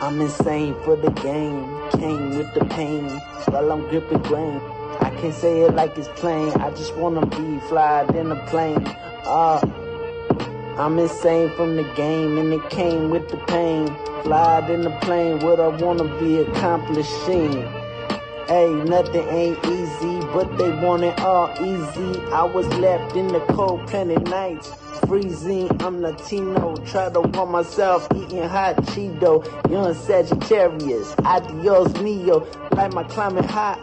I'm insane for the game. Came with the pain while I'm gripping grain. I can't say it like it's plain. I just wanna be fly in a plane. Ah, I'm insane from the game and it came with the pain. Fly in the plane, what I wanna be accomplishing. Hey, nothing ain't easy, but they want it all easy. I was left in the cold planet nights, freezing. I'm Latino, try to warm myself, eating hot Cheeto. Young Sagittarius, adios mio, like my climate hot,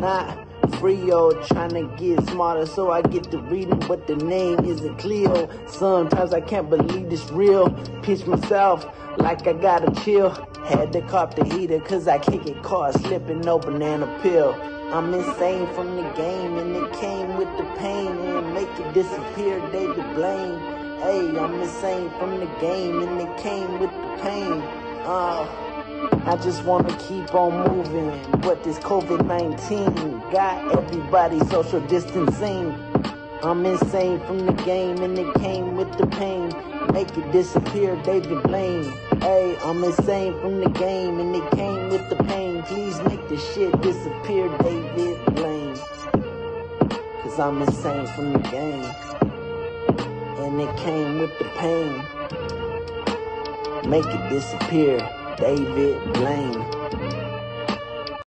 not Frio, trying to get smarter so I get to reading, but the name isn't Cleo. Sometimes I can't believe this real. Pitch myself like I gotta chill. Had to cop the heater cause I can't get caught slipping no banana peel. I'm insane from the game and it came with the pain and make it disappear, David Blaine. Hey, I'm insane from the game and it came with the pain. Uh, I just wanna keep on moving, but this COVID-19 got everybody social distancing. I'm insane from the game and it came with the pain. Make it disappear, David Blaine. Hey, I'm insane from the game and it came with the pain. Please make the shit disappear, David Blaine. Cause I'm insane from the game. And it came with the pain. Make it disappear, David Blaine.